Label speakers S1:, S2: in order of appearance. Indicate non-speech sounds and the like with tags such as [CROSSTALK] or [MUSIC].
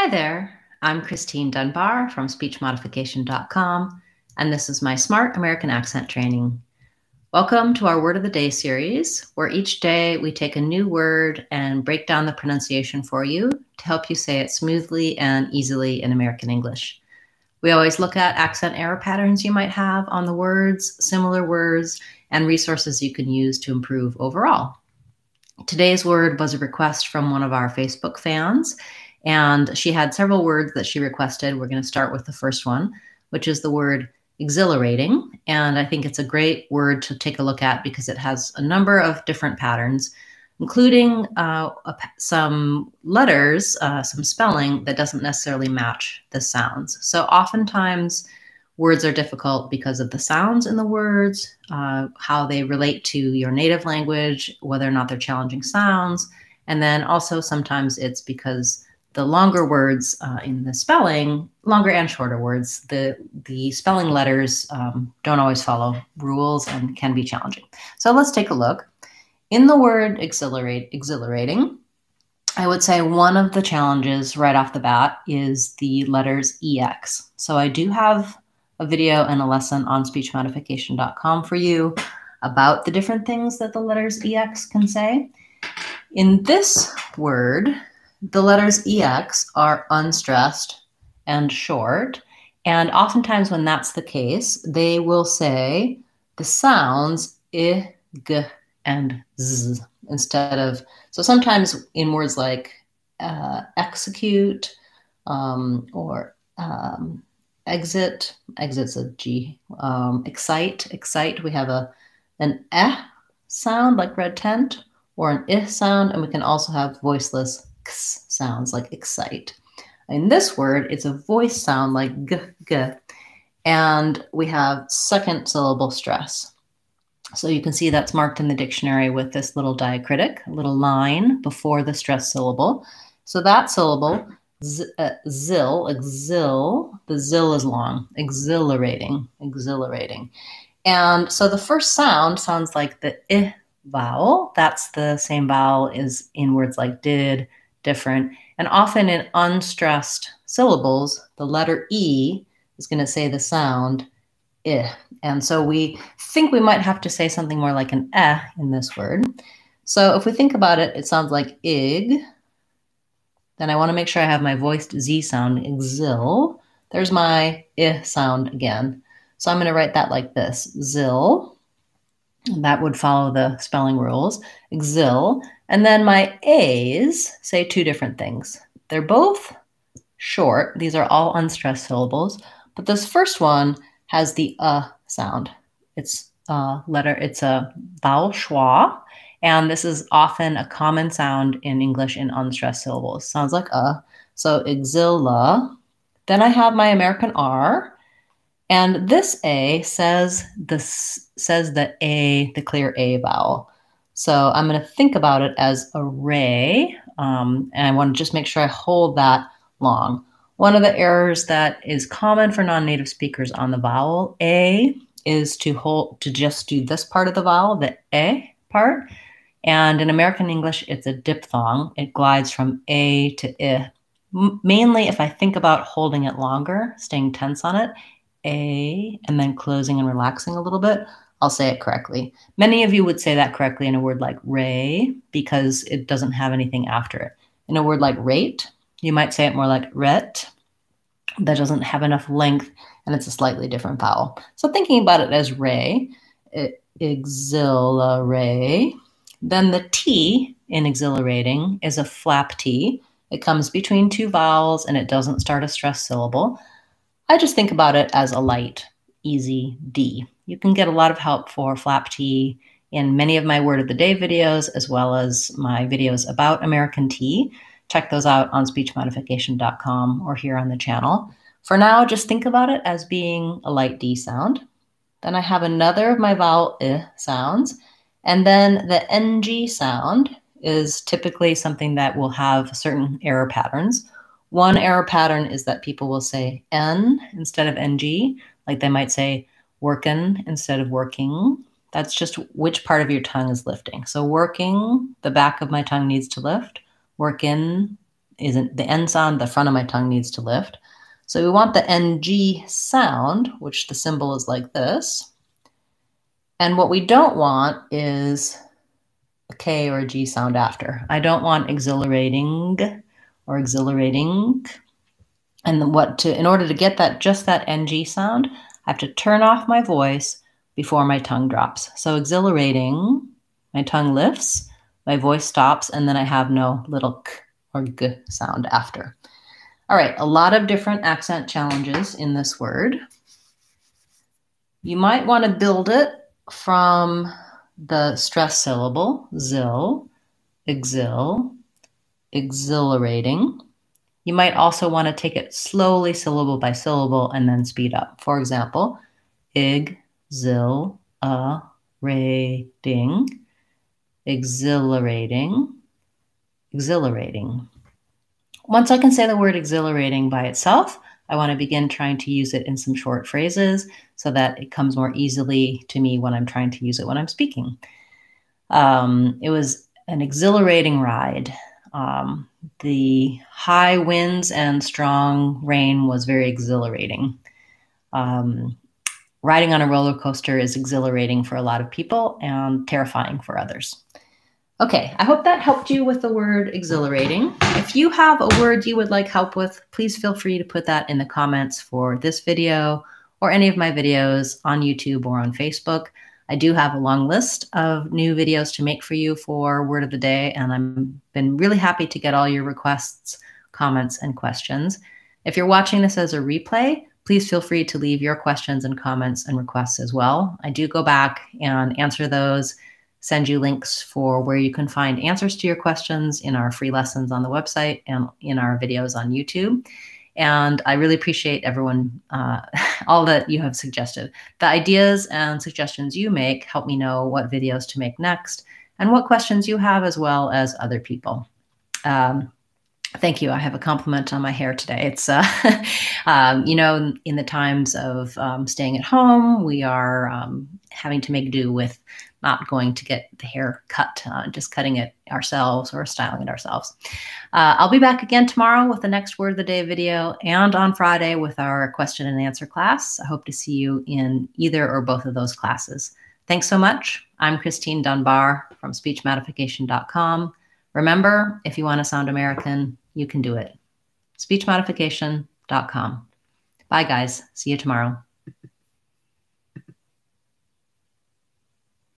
S1: Hi there, I'm Christine Dunbar from speechmodification.com, and this is my Smart American Accent Training. Welcome to our Word of the Day series, where each day we take a new word and break down the pronunciation for you to help you say it smoothly and easily in American English. We always look at accent error patterns you might have on the words, similar words, and resources you can use to improve overall. Today's word was a request from one of our Facebook fans, and she had several words that she requested. We're going to start with the first one, which is the word exhilarating. And I think it's a great word to take a look at because it has a number of different patterns, including uh, a, some letters, uh, some spelling that doesn't necessarily match the sounds. So oftentimes, words are difficult because of the sounds in the words, uh, how they relate to your native language, whether or not they're challenging sounds. And then also sometimes it's because the longer words uh, in the spelling, longer and shorter words, the the spelling letters um, don't always follow rules and can be challenging. So let's take a look. In the word exhilarate, exhilarating, I would say one of the challenges right off the bat is the letters EX. So I do have a video and a lesson on speechmodification.com for you about the different things that the letters EX can say. In this word, the letters EX are unstressed and short. And oftentimes, when that's the case, they will say the sounds I, G, and Z instead of. So sometimes in words like uh, execute um, or um, exit, exit's a G, um, excite, excite, we have a an eh sound like red tent or an I sound, and we can also have voiceless x sounds like excite. In this word, it's a voice sound like g, g, and we have second syllable stress. So you can see that's marked in the dictionary with this little diacritic, a little line before the stress syllable. So that syllable, z, uh, zil, exil, the zil is long, exhilarating, exhilarating. And so the first sound sounds like the i vowel. That's the same vowel is in words like did, different. And often in unstressed syllables, the letter E is going to say the sound I. And so we think we might have to say something more like an eh in this word. So if we think about it, it sounds like ig. Then I want to make sure I have my voiced Z sound, exil. There's my I sound again. So I'm going to write that like this, zil. That would follow the spelling rules. Exil. And then my A's say two different things. They're both short. These are all unstressed syllables. But this first one has the uh sound. It's a letter, it's a vowel schwa. And this is often a common sound in English in unstressed syllables. Sounds like uh. So exila. Then I have my American R. And this A says this says the A, the clear A vowel. So I'm going to think about it as array, um, and I want to just make sure I hold that long. One of the errors that is common for non-native speakers on the vowel A is to hold to just do this part of the vowel, the A part. And in American English, it's a diphthong. It glides from A to I. M mainly if I think about holding it longer, staying tense on it, A, and then closing and relaxing a little bit, I'll say it correctly. Many of you would say that correctly in a word like ray because it doesn't have anything after it. In a word like rate, you might say it more like ret. That doesn't have enough length and it's a slightly different vowel. So thinking about it as ray, exhilarate. Then the T in exhilarating is a flap T. It comes between two vowels and it doesn't start a stress syllable. I just think about it as a light, easy D. You can get a lot of help for flap T in many of my word of the day videos, as well as my videos about American T. Check those out on speechmodification.com or here on the channel. For now, just think about it as being a light D sound. Then I have another of my vowel I sounds. And then the NG sound is typically something that will have certain error patterns. One error pattern is that people will say N instead of NG, like they might say workin instead of working. That's just which part of your tongue is lifting. So working, the back of my tongue needs to lift. Workin isn't the N sound, the front of my tongue needs to lift. So we want the NG sound, which the symbol is like this. And what we don't want is a K or a G sound after. I don't want exhilarating or exhilarating. And what to in order to get that just that NG sound, I have to turn off my voice before my tongue drops. So exhilarating, my tongue lifts, my voice stops, and then I have no little k or g sound after. All right, a lot of different accent challenges in this word. You might want to build it from the stress syllable, zil, exil, exhilarating. You might also want to take it slowly, syllable by syllable, and then speed up. For example, ig, zil, a, rating, exhilarating, exhilarating. Once I can say the word exhilarating by itself, I want to begin trying to use it in some short phrases so that it comes more easily to me when I'm trying to use it when I'm speaking. Um, it was an exhilarating ride. Um, the high winds and strong rain was very exhilarating. Um, riding on a roller coaster is exhilarating for a lot of people and terrifying for others. Okay, I hope that helped you with the word exhilarating. If you have a word you would like help with, please feel free to put that in the comments for this video or any of my videos on YouTube or on Facebook. I do have a long list of new videos to make for you for Word of the Day, and I've been really happy to get all your requests, comments, and questions. If you're watching this as a replay, please feel free to leave your questions and comments and requests as well. I do go back and answer those send you links for where you can find answers to your questions in our free lessons on the website and in our videos on YouTube. And I really appreciate everyone, uh, [LAUGHS] all that you have suggested. The ideas and suggestions you make help me know what videos to make next and what questions you have, as well as other people. Um, Thank you. I have a compliment on my hair today. It's, uh, [LAUGHS] um, you know, in the times of um, staying at home, we are um, having to make do with not going to get the hair cut, uh, just cutting it ourselves or styling it ourselves. Uh, I'll be back again tomorrow with the next word of the day video and on Friday with our question and answer class. I hope to see you in either or both of those classes. Thanks so much. I'm Christine Dunbar from speechmodification.com. Remember, if you want to sound American, you can do it. Speechmodification.com. Bye, guys. See you tomorrow.